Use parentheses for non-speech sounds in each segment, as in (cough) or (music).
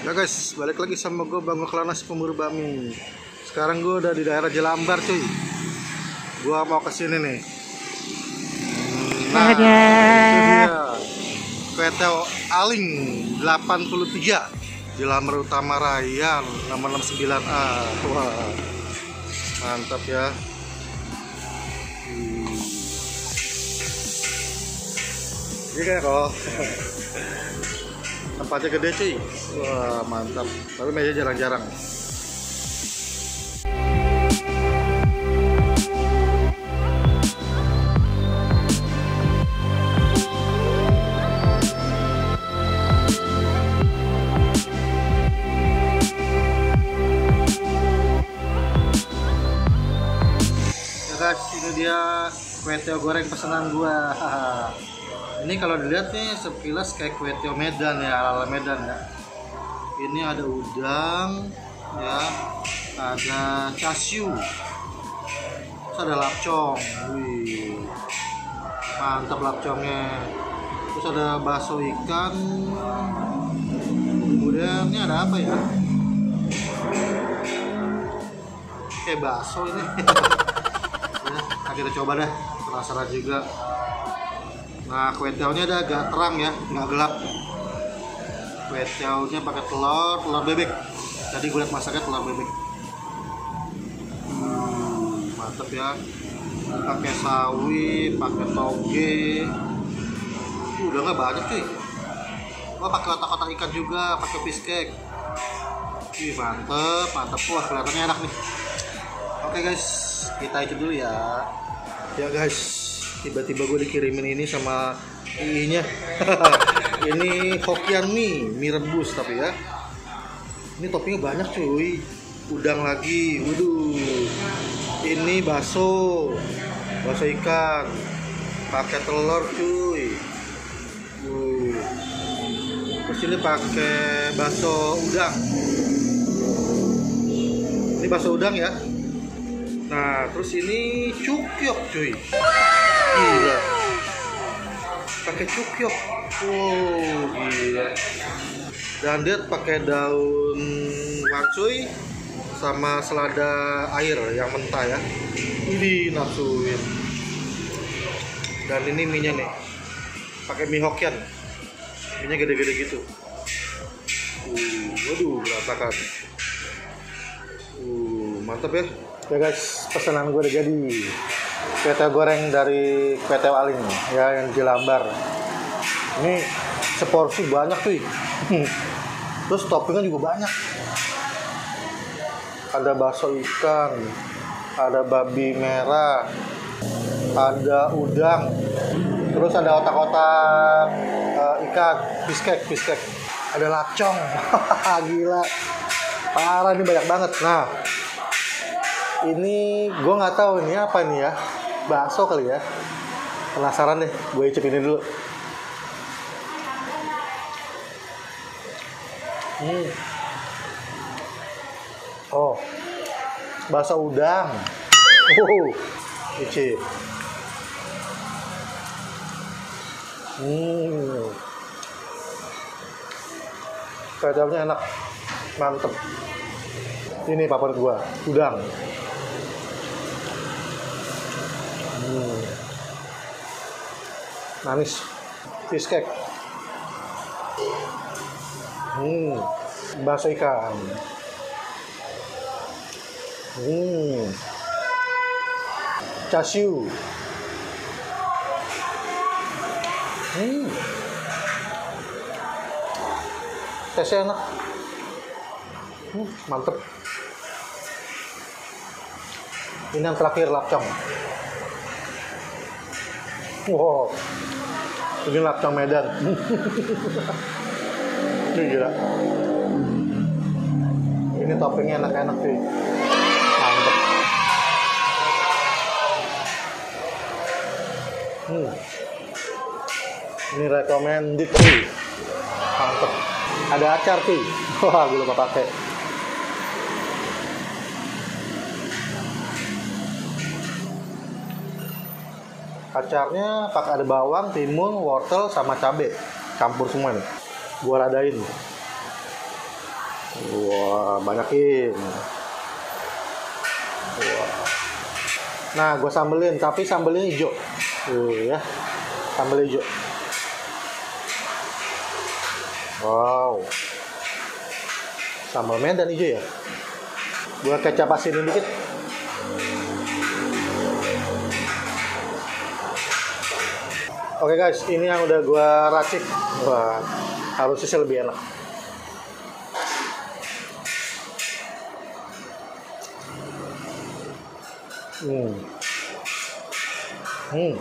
Ya guys, balik lagi sama gue Bang Klanas Pemburu Bami. Sekarang gue udah di daerah Jelambar cuy. Gue mau ke sini nih. Nah, itu dia. PTO Aling 83 Jelambar Utama Raya 669A. Wah. Mantap ya. Hmm. Ini kayak kok. (laughs) tempatnya gede cuy. Wah mantap. Tapi meja jarang-jarang. Ya guys ini dia kue goreng pesanan gua (laughs) ini kalau dilihat nih sekilas kayak kue teo Medan ya ala, -ala Medan ya. Ini ada udang ya ada casiu terus ada lapcong wih. Mantap lapcongnya. Terus ada bakso ikan. Kemudian ini ada apa ya? Kayak bakso ini. (laughs) Ya, kita coba deh penasaran juga Nah, kue tiaunya ada agak terang ya, nggak gelap. Kue tiaunya pakai telur, telur bebek. Tadi gue liat masaknya telur bebek. Hmm, mantep ya. Pakai sawi, pakai toge. Uh, udah nggak banyak cuy. Wah, pakai otak-otak ikan juga, pakai fish cake. Mantep, mantep. Wah, kelihatannya enak nih. Oke guys, kita itu dulu ya. Ya guys, tiba-tiba gue dikirimin ini sama ininya. (laughs) Ini Hokian mie mie rebus tapi ya. Ini toppingnya banyak cuy. Udang lagi waduh. Ini bakso bakso ikan. Pakai telur cuy. Uh. terus ini pakai bakso udang. Ini bakso udang ya. Nah terus ini cukyok cuy gila pakai cukyok. Wow. Gila dan dia pakai daun wancuy sama selada air yang mentah ya. Ini nafsuin. Dan ini minyak nih. Pakai mie hokian. Minyak gede-gede gitu. Uh, waduh berantakan. Uh, mantap ya. Ya guys pesanan gue udah jadi PT goreng dari PT Aling ya yang di Lambar. Ini seporsi banyak cuy. (laughs) Terus toppingnya juga banyak. Ada bakso ikan ada babi merah ada udang terus ada otak-otak uh, ikan fish cake ada lacong. (laughs) Gila. Parah ini banyak banget. Nah ini gue nggak tahu ini apa nih ya. Bakso kali ya. Penasaran deh gue icip ini dulu. Hmm. oh. Bakso udang. Uh icip. Hmm. Kacaunya enak. Mantep. Ini favorit gua udang hmm. manis. Fish hmm. Bakso ikan. Hmm. Casiu hmm. Tesnya enak. Hmm, mantep. Ini yang terakhir lapcong wow. Ini lapcong Medan. Ini gila. Ini toppingnya enak-enak sih. Mantep. Hmm. ini recommended sih. Mantep. Ada acar sih. (laughs) Wah gue lupa pakai acarnya pakai ada bawang, timun, wortel sama cabe campur semua nih gua radain Wah, banyakin. Wah. Nah, gue sambelin, tapi sambelnya hijau. Tuh ya, sambel hijau. Wow. Sambal medan hijau ya. Gue kecap asinin dikit. Oke guys, ini yang udah gue racik. Wah, harusnya sih lebih enak. Hmm. Hmm.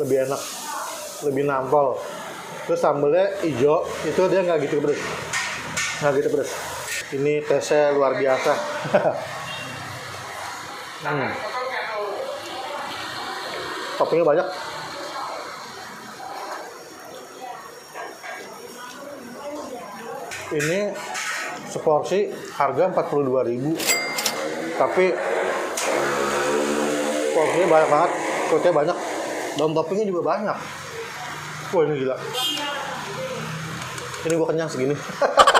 Lebih enak, lebih nampol. Terus sambelnya hijau, itu dia nggak gitu pedes, nggak gitu pedes. Ini tesnya luar biasa. hmm. Toppingnya banyak. ini seporsi harga 42.000 tapi porsinya banyak banget kulitnya banyak dan toppingnya juga banyak wah ini gila ini gua kenyang segini (laughs)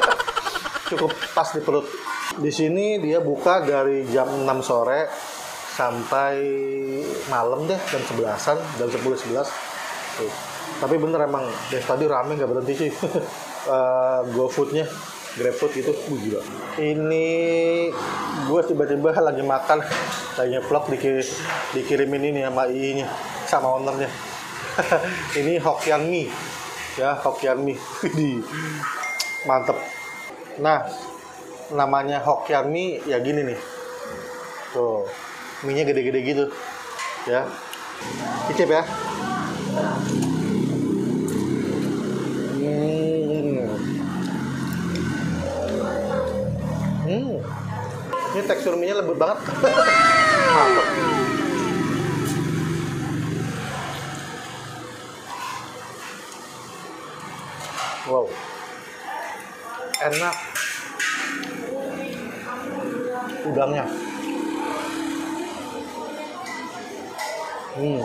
cukup pas di perut di sini dia buka dari jam 6 sore sampai malam deh jam 11an jam 10 11 Tuh. tapi bener emang dari tadi rame nggak berhenti sih uh, (laughs) GoFoodnya GrabFood gitu, uh, gila. Ini gue tiba-tiba lagi makan, lagi vlog dikir, dikirimin ini sama i sama ownernya. (laughs) ini Hokkien Mie, ya Hokkien Mie, (laughs) mantep. Nah, namanya Hokkien Mie ya gini nih, tuh, mie-nya gede-gede gitu, ya. Icip ya. Hmm. Ini tekstur mie-nya lembut banget. (laughs) Wow. Enak. Udangnya. Hmm.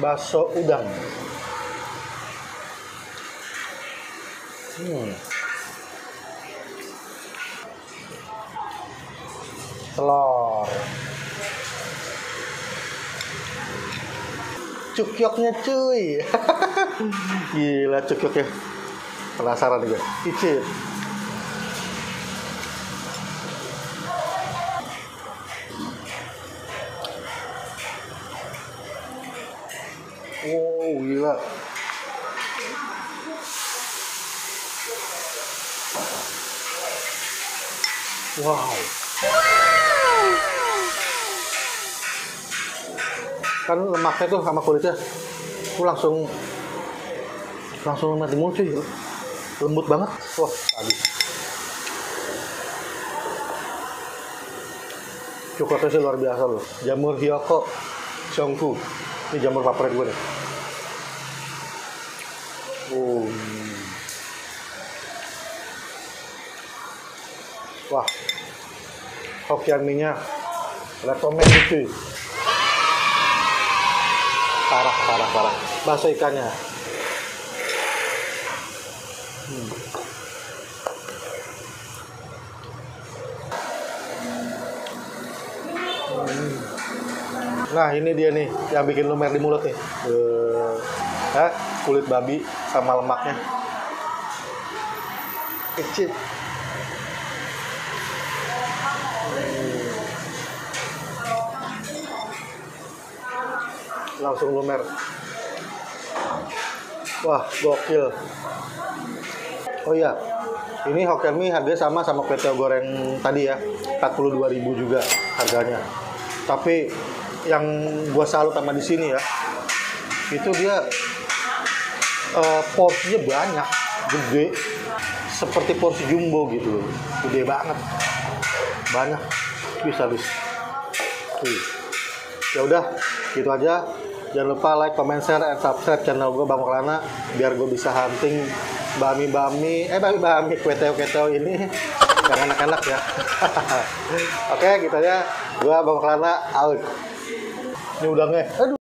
Bakso udang. Hmm. telur cukyoknya cuy (laughs) gila cukyoknya penasaran gue icip gila. Wow. Kan lemaknya tuh sama kulitnya. Tuh langsung langsung mati mulut cuy lembut banget. Wah tadi. Coklatnya sih luar biasa loh. Jamur hyoko Xiongku ini jamur favorit gue nih wah Hokkien mie-nya letomen cuy parah parah parah bakso ikannya hmm. Nah ini dia nih yang bikin lumer di mulut nih. Uh, eh, kulit babi sama lemaknya. Kecil. Langsung lumer. Wah gokil. Oh iya ini Hokkien Mie harganya sama sama kue goreng tadi ya 42.000 juga harganya. Tapi yang gua salut sama di sini ya itu dia uh, porsinya banyak gede seperti porsi jumbo gitu gede banget. Banyak. Bisa habis. Ya udah gitu aja Jangan lupa like, comment, share, and subscribe channel gue Bang Maulana biar gue bisa hunting bami-bami, eh bami-bami kue teo ini yang enak-enak ya. (laughs) Oke, gitu aja. Gue Bang Maulana out. Ini udangnya. Aduh.